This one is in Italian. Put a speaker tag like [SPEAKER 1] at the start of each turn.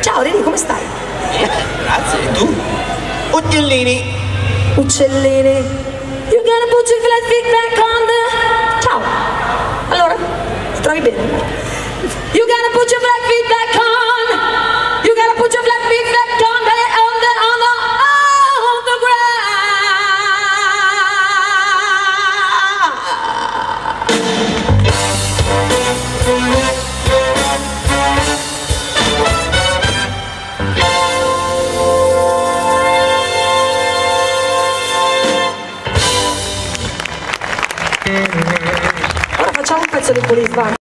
[SPEAKER 1] Ciao Rini, come stai?
[SPEAKER 2] Grazie, e tu? Uccellini.
[SPEAKER 1] Uccellini. You gotta put your flat feet back on the... Ciao. Allora, trovi bene? You gotta put your flat feet police van.